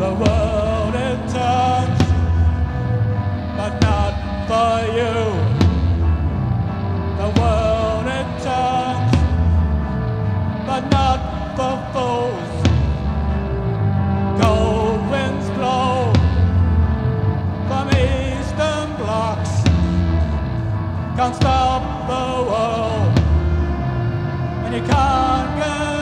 the world in turns, but not for you. The world in turns, but not for fools. Cold winds blow from eastern blocks. Can't stop the world, and you can't go.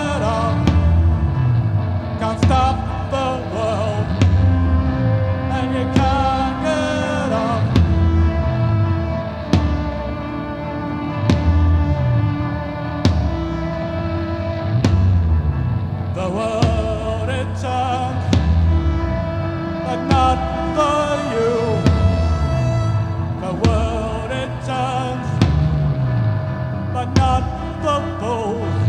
but not for you. The world it turns, but not for both.